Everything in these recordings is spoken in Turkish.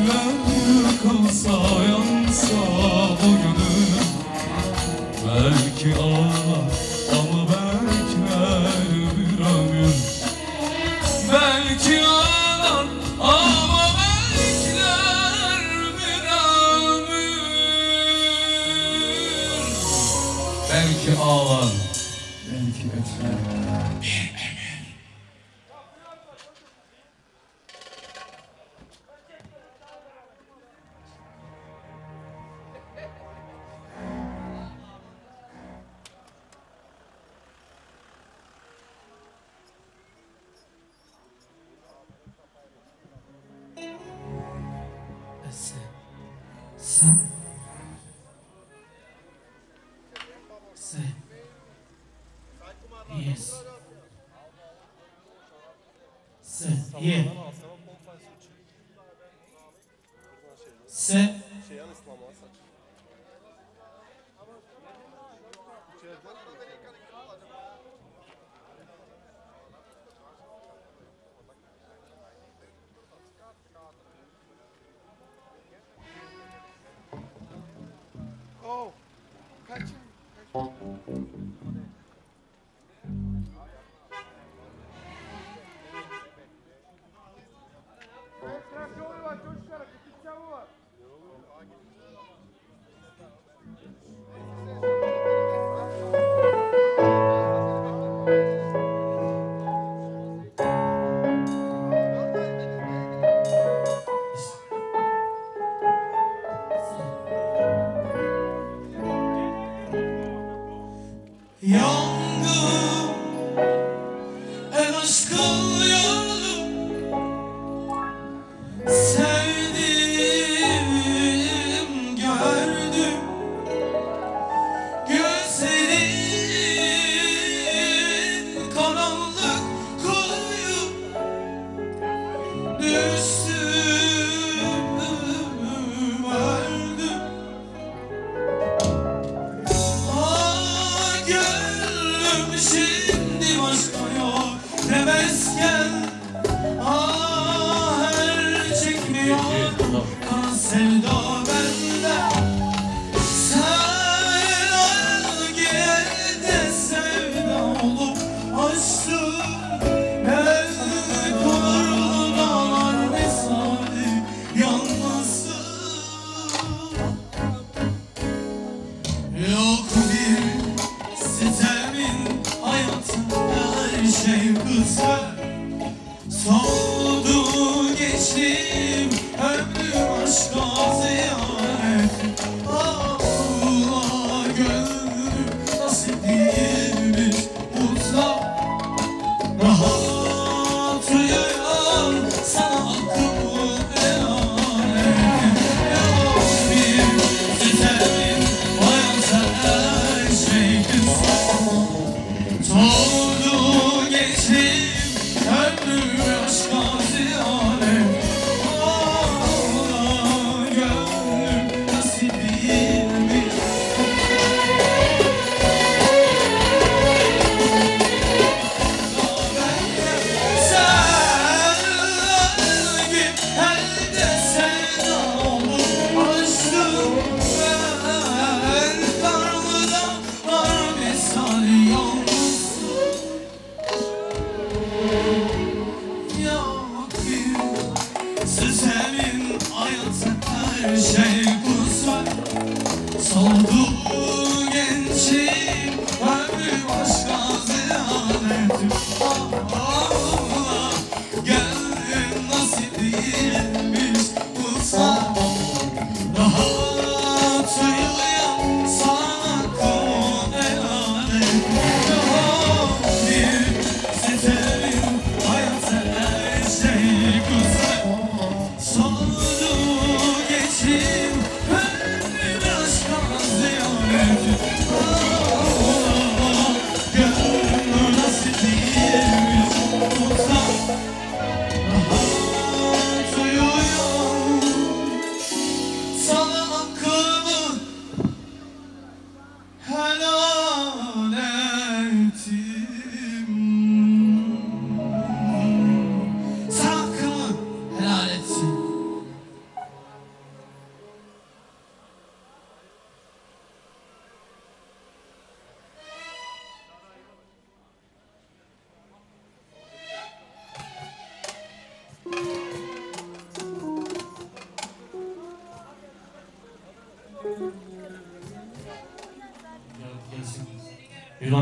yıkılsa yansa o gönül Belki ağlar ama bekler bir ömür. Belki ağlar ama bekler bir ömür. Belki ağlar.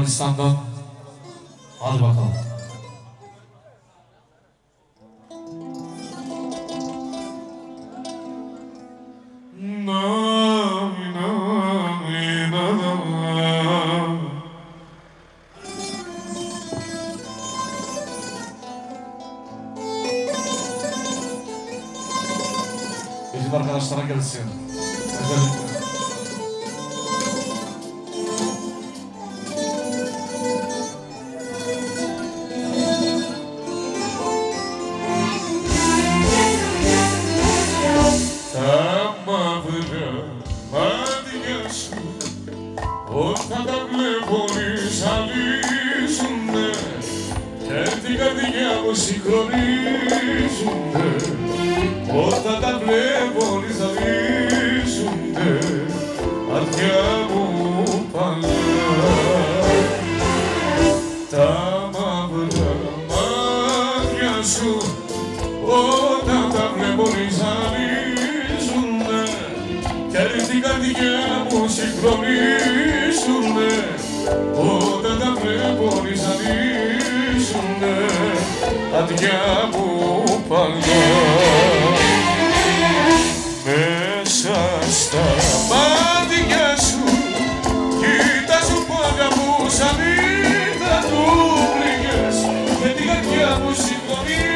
Yunanistan'dan. Hadi bakalım. Bizim arkadaşlara gelsin. We'll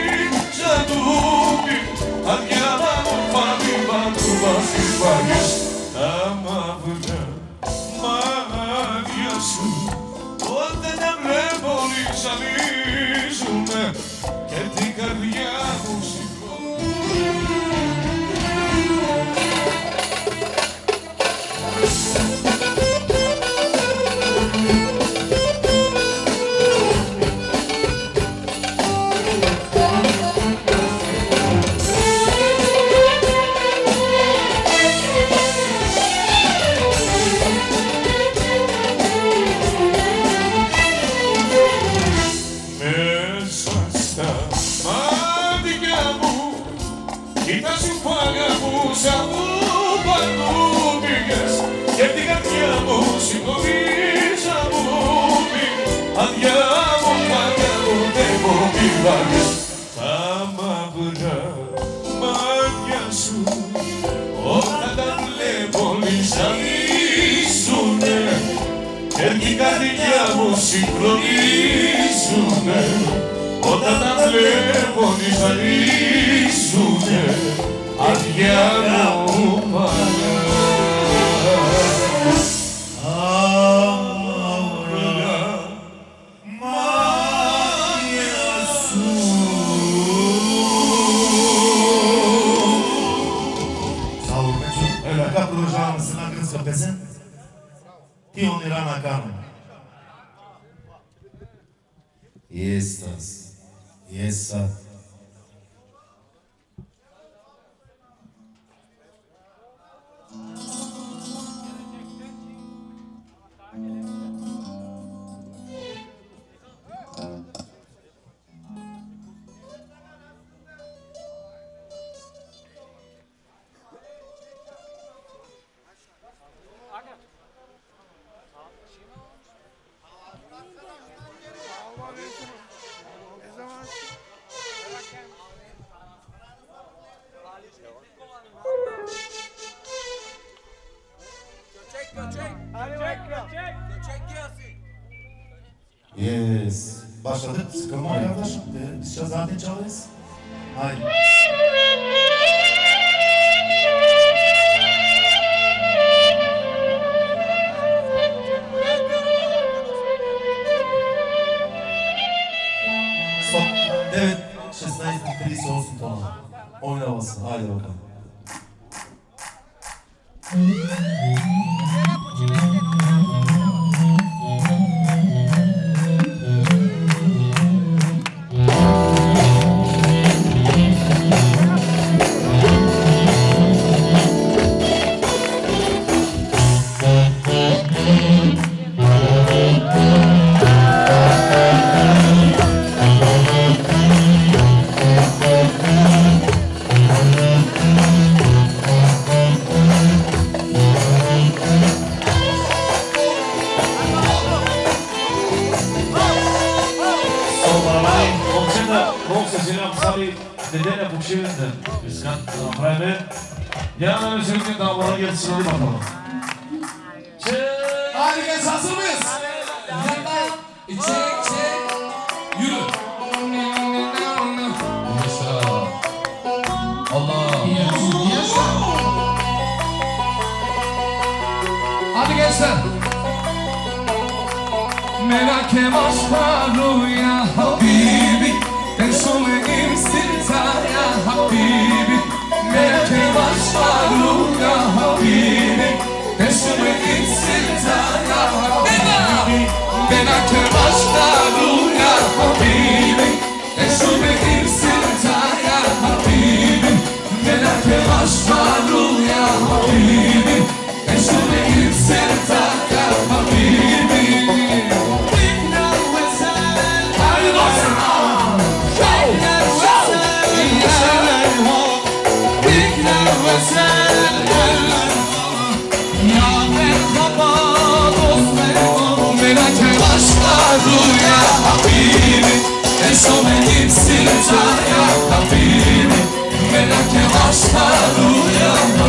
Sıkılma arkadaş. Ee, zaten çalarız. Haydi. Stop. Evet. Şesnay'ın bitirisi olsun tamam. Oynamasın. Haydi bakalım. Thank. Σαριά να πίνει με ένα κεράς τα δουλειά να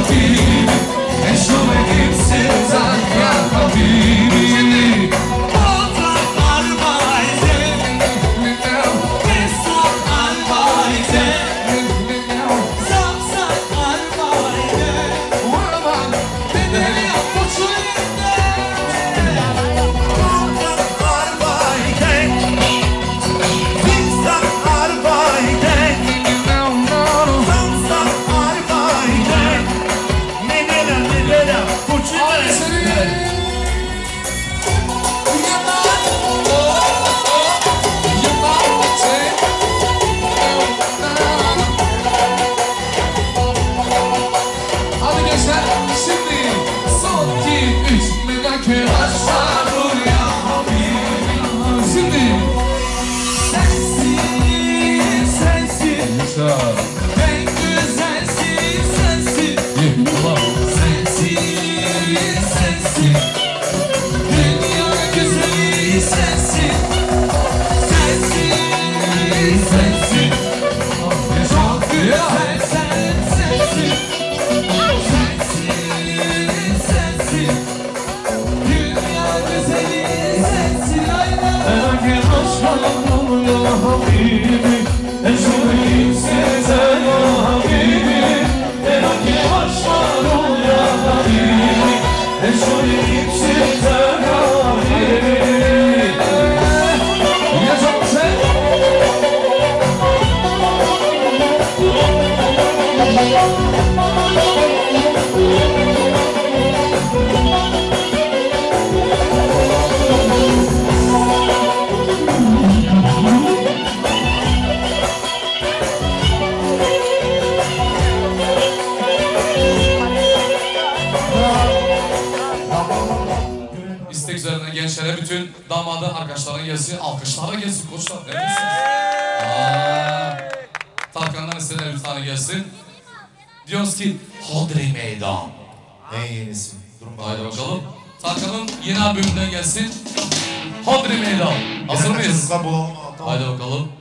Damadı arkadaşların gelsin, alkışlara gelsin koçlar. Ne diyorsunuz? Tarkan'dan istediler bir tane gelsin. Diyoruz ki Hodri Meydan. En yenisi. Durun Haydi bakalım. Tarkan'ın yeni albümünden gelsin. Hodri Meydan. Hazır mıyız? Çocuklar bulalım. Tamam. Haydi bakalım.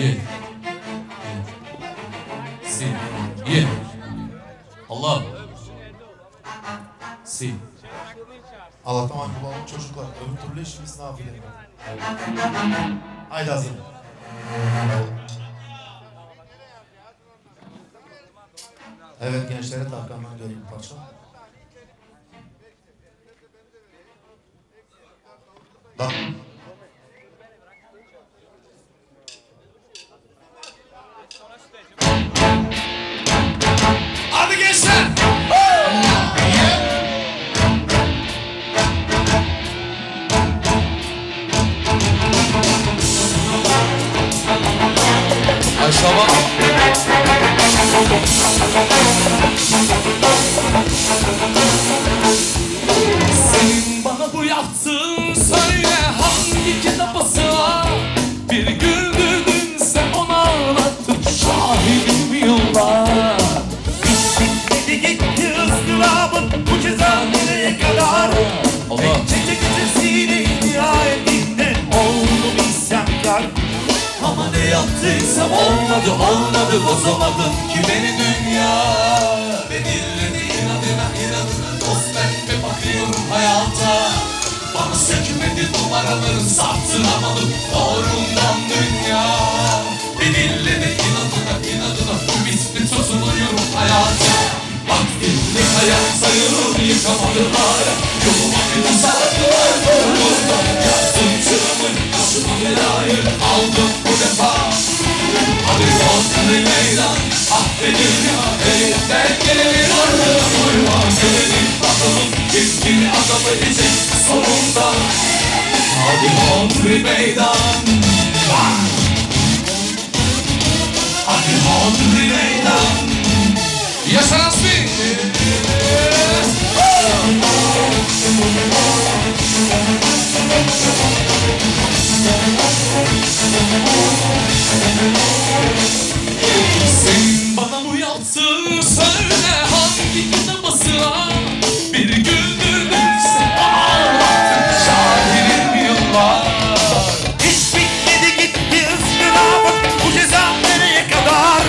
Ye. Ye. Si. Ye. Allah. Si. Allah tamam bulalım çocuklar. Öbür türlü işimiz nafile. Haydi hazır. Evet gençlere Tarkan'dan göreyim bir parça. Lan. Aşağı Senin bana bu yaptığın olmadı olmadı bozamadım ki beni dünya Beni dinledi inadına inadına dost ben ve bakıyorum hayata. Bana sökmedi numaraları saptıramadım doğrumdan dünya. Beni dinledi inadına inadına ümitli tutunuyorum hayata. Vaktimli hayat sayılır yıkamadılar. Yoluma bir sardılar doğrumda Yaktım çıramı başıma belayı aldım bu defa Hadi Bodri meydan affedin Elimden gelenin ardına koyma Gelenin bakalım kim kimi adamı edecek sonunda Hadi Bodri meydan Hadi Bodri meydan Yaşar Sen bana bu yaptığını söyle hangi kitaba sığar Bir güldürdün sen ağlattın şahidim yıllar. Hiç bitmedi gitti ıstırabın bu ceza nereye kadar?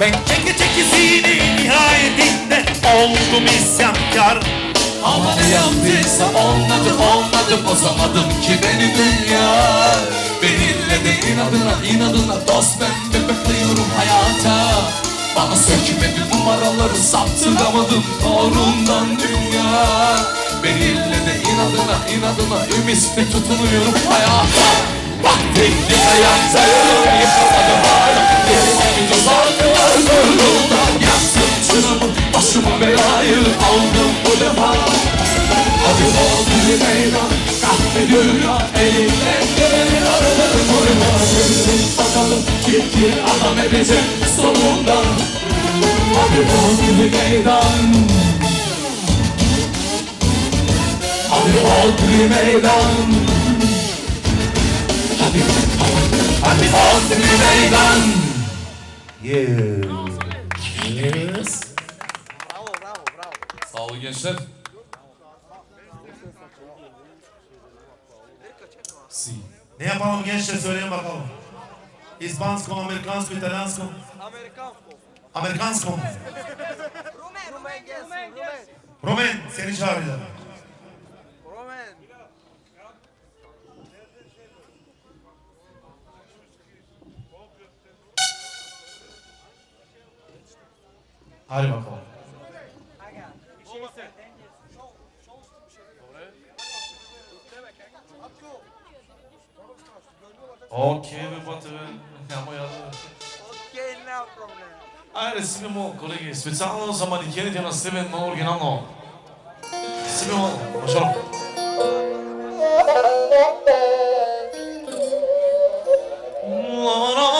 Ben çeke çekesiyle nihayetinde oldum isyankar Ama ne yaptıysa olmadı olmadı. Bozamadım ki beni dünya. Benimle de inadına inadına dost ben. Ve bekliyorum hayata. Bana sökmedi numaraları saptıramadım doğrumdan dünya. Benimle de inadına inadına ümitle tutunuyorum hayata. Vaktimli hayattayım yıkamadım. Hala Gerisi tuzaklar zorluğunda Yaktım çıramı başıma belayı aldım bu defa. Hadi oldu bir meydan kahve dünya Elinden gelenin araları koyma Görürüz bakalım kim kim adam edecek sonunda. Hadi oldu bir meydan. Hadi oldu bir meydan. Hadi, hadi oldu bir meydan Yes. Yes. Olun gençler. Si. Ne yapalım gençler söyleyin bakalım. İspansko, Amerikansko, İtalyansko. Amerikansko. Amerikansko mu? Rumen, Rumen gelsin, Rumen. Roman seni çağırıyorlar. Rumen. Hadi bakalım. Okay, we want to. Okay, no problem. Ajde, svimo, I'm za manekeните на Стивен много оригинално. Свимо, мажор. La la la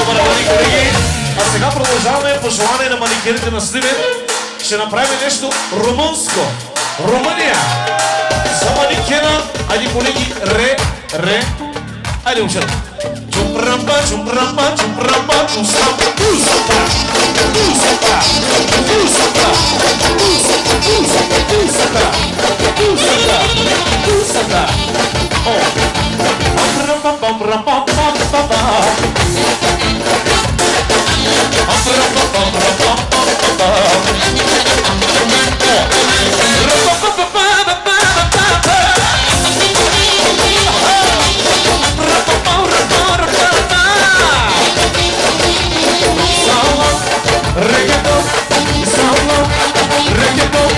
Много бърбани, колеги. А сега продължаваме пожелание на маникерите на Сливен. Ще направим нещо румънско. Румъния! За маникера, айде колеги, ре, ре. Айде, момчета. Чумбрамба, чумбрамба, чумбрамба, чумбрамба, музика, музика, музика, музика, музика, музика, музика, музика. О! Бам-бам-бам-бам-бам-бам-бам. Reggaeton, samba, reggaeton,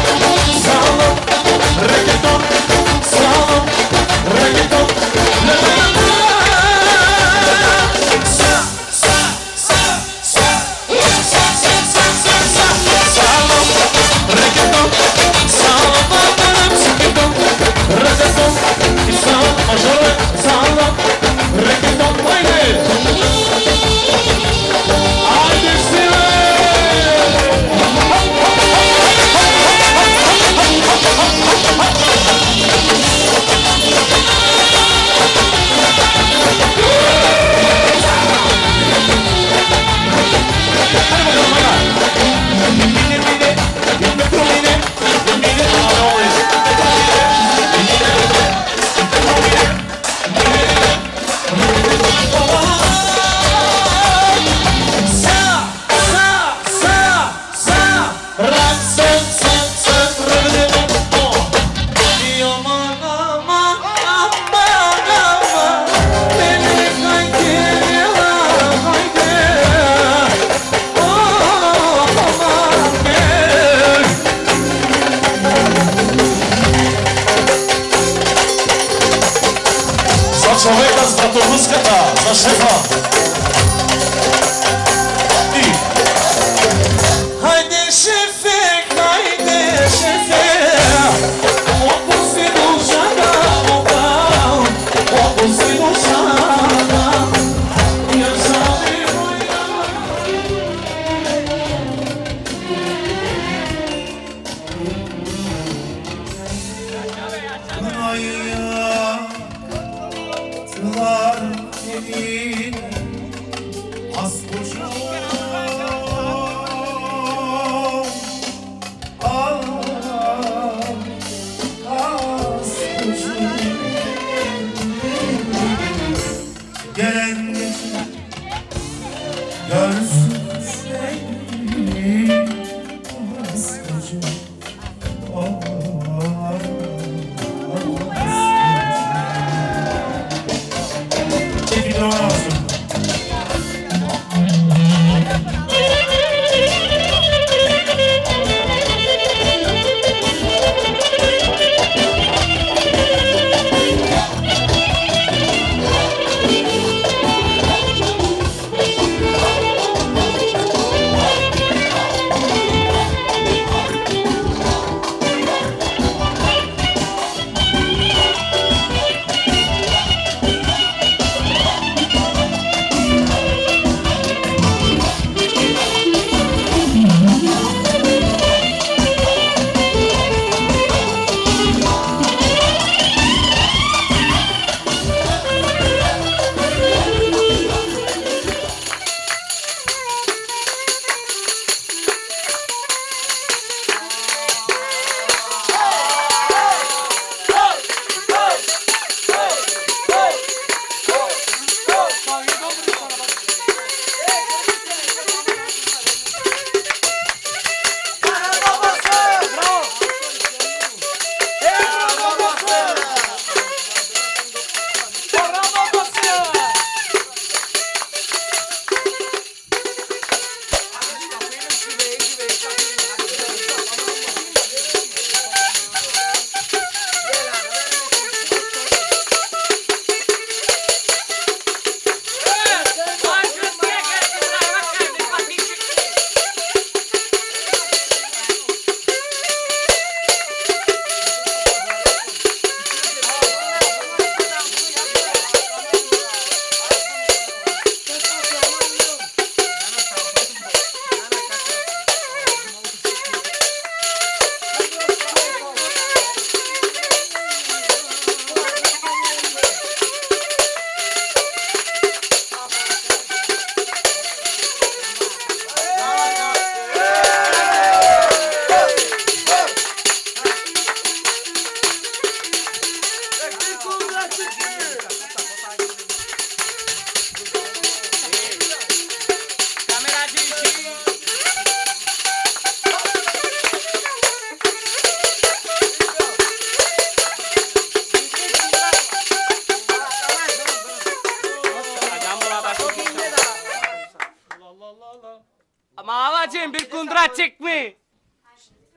Kundura çıkmı.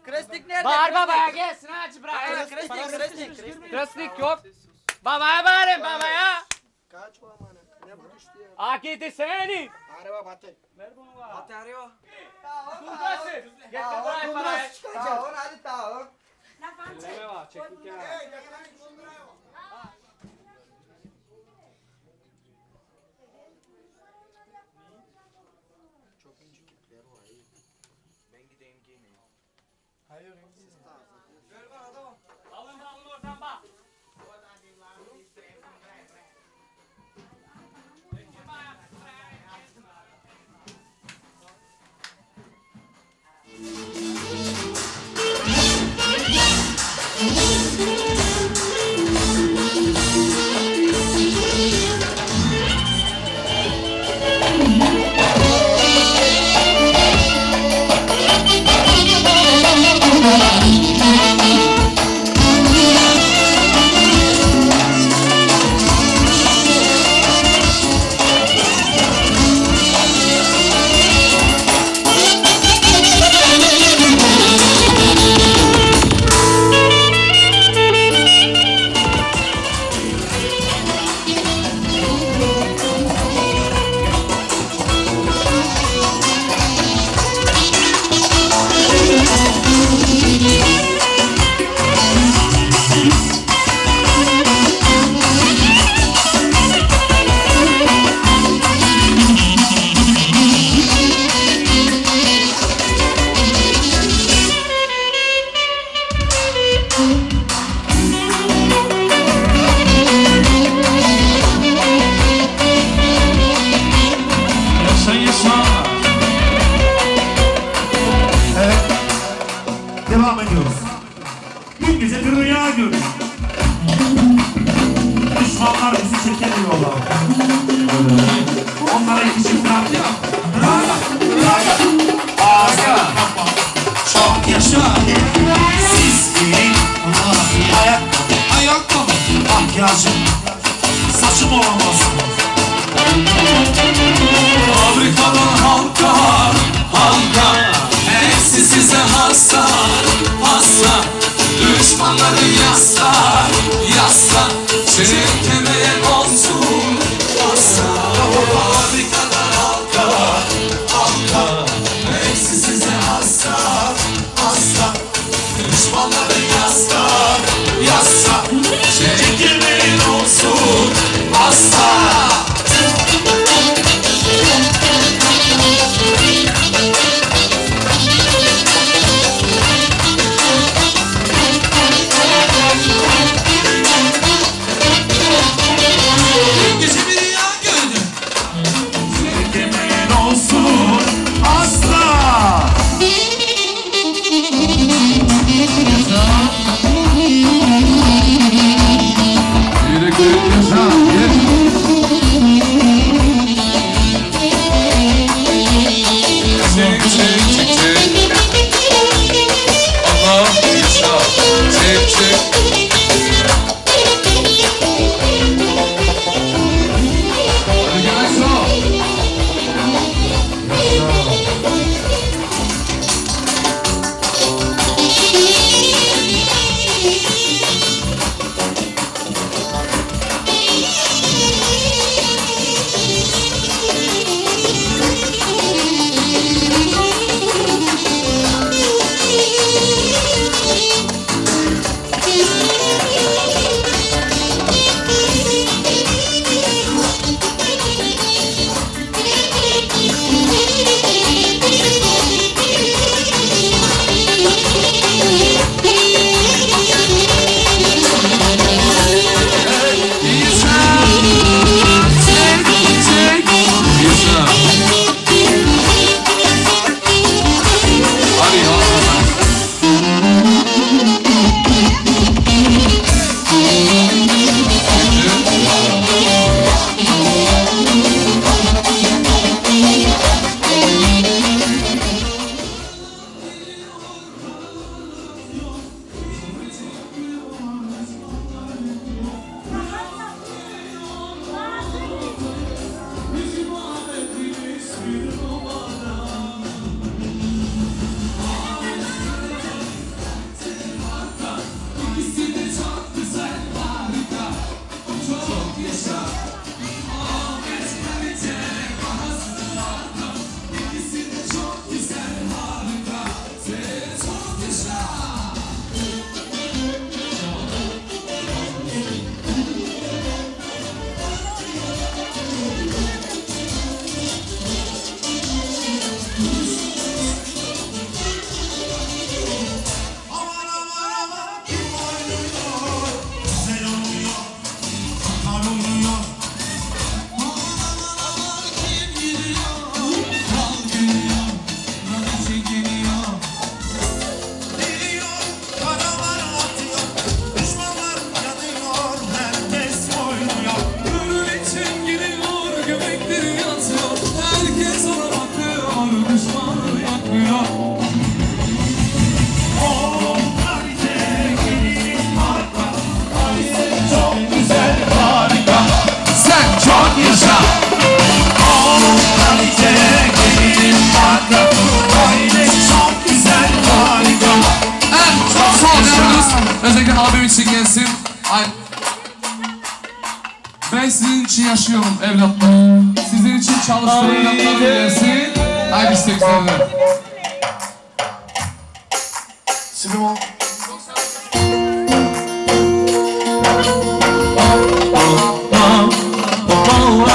Kresnik nerede? Bağır babaya gelsin Hayır, bırak. Kresnik, Kresnik, Kresnik. Yok. Babaya bağırın babaya. Kaç o amına? Ne bu düştü ya? Akiti seni. Araba batı. Ver bunu var. Batı arıyor. Kundurası. Getir buraya parayı. Tahun hadi tahun. Leme var çektik ya.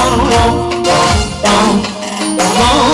oh, oh, oh, oh, oh.